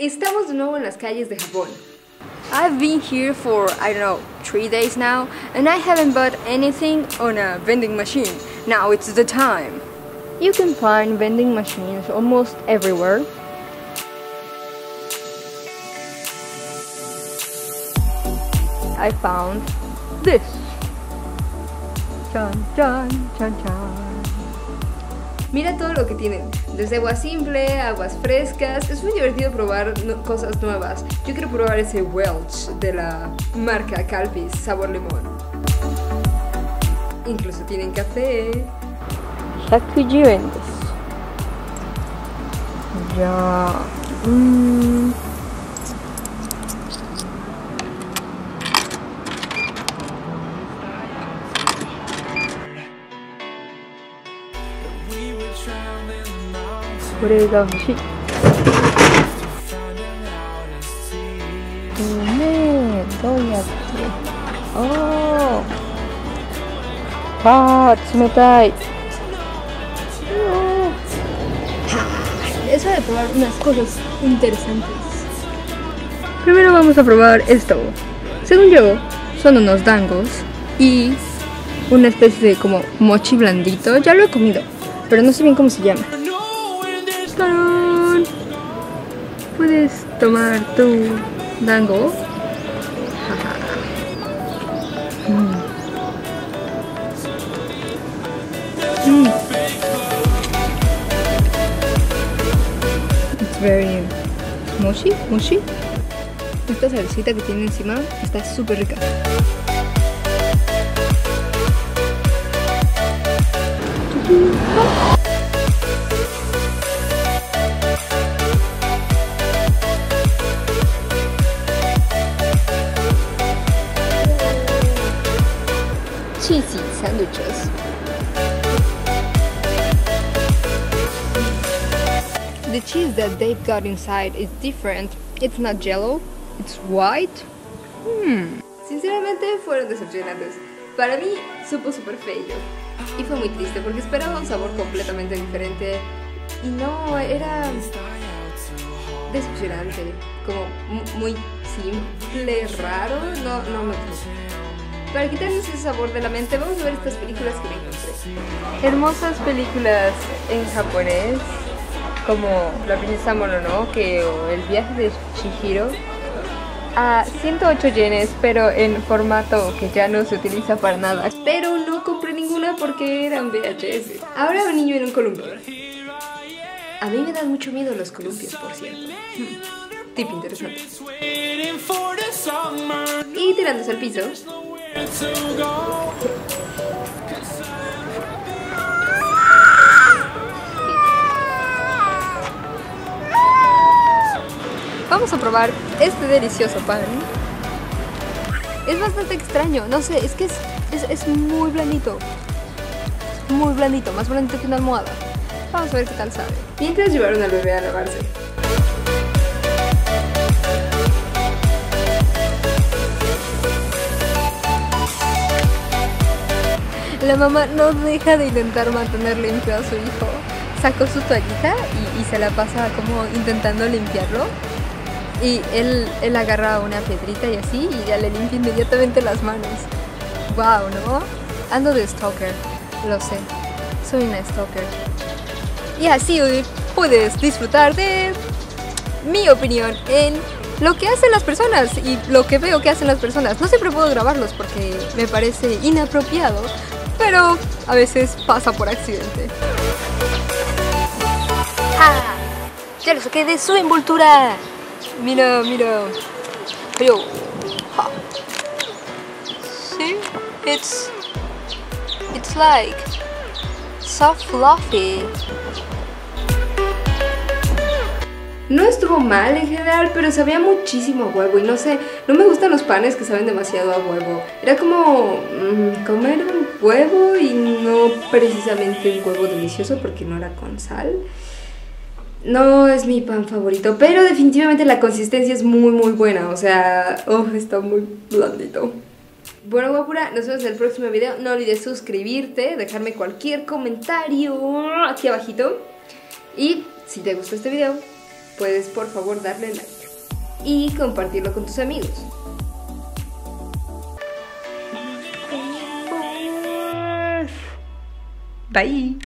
Estamos de nuevo en las calles de Japón. I've been here for, I don't know, three days now, and I haven't bought anything on a vending machine. Now it's the time. You can find vending machines almost everywhere. I found this. Chan, chan, chan, chan. Mira todo lo que tienen, desde agua simple, aguas frescas. Es muy divertido probar no- cosas nuevas. Yo quiero probar ese Welch de la marca Calpis, sabor limón. Incluso tienen café. 110円でこれが欲しいごめんどうやっておおあー冷たい Es hora de probar unas cosas interesantes. Primero vamos a probar esto. Según yo, son unos dangos y una especie de como mochi blandito. Ya lo he comido, pero no sé bien cómo se llama. Puedes tomar tu dango. Mm. It's very mochi, mochi. Esta salsita que tiene encima está súper rica. Cheesy sandwiches. The cheese that they've got inside is different. It's not jello, it's white. Hmm. Sinceramente fueron decepcionantes. Para mí supo súper feo. Y fue muy triste porque esperaba un sabor completamente diferente. Y no, era decepcionante. Como mu- muy simple, raro. No, no me gustó. Para quitarnos ese sabor de la mente, vamos a ver estas películas que me encontré. Hermosas películas en japonés, como La princesa Mononoke o El viaje de Chihiro, a 108 yenes, pero en formato que ya no se utiliza para nada. Pero no compré ninguna porque eran VHS. Ahora un niño en un columpio. A mí me dan mucho miedo los columpios, por cierto. Hmm. Tip interesante. Y tirándose al piso. Vamos a probar este delicioso pan. Es bastante extraño, no sé, es que es, es, es muy blandito. Muy blandito, más blandito que una almohada. Vamos a ver qué tal sabe. Mientras llevaron al bebé a lavarse. La mamá no deja de intentar mantener limpio a su hijo. Sacó su toallita y, y se la pasa como intentando limpiarlo. Y él, él agarra una piedrita y así y ya le limpia inmediatamente las manos. Wow, ¿no? Ando de stalker, lo sé. Soy una stalker. Y así hoy puedes disfrutar de mi opinión en lo que hacen las personas y lo que veo que hacen las personas. No siempre puedo grabarlos porque me parece inapropiado, pero a veces pasa por accidente. ¡Ah! Ya lo saqué de su envoltura. Mira, mira. Pero. ¡ja! See? It's. It's like. Soft fluffy. No estuvo mal en general, pero sabía muchísimo a huevo. Y no sé, no me gustan los panes que saben demasiado a huevo. Era como mm, comer un huevo y no precisamente un huevo delicioso porque no era con sal. No es mi pan favorito, pero definitivamente la consistencia es muy muy buena. O sea, oh, está muy blandito. Bueno, guapura, nos vemos en el próximo video. No olvides suscribirte, dejarme cualquier comentario aquí abajito. Y si te gustó este video, puedes por favor darle like y compartirlo con tus amigos. Bye.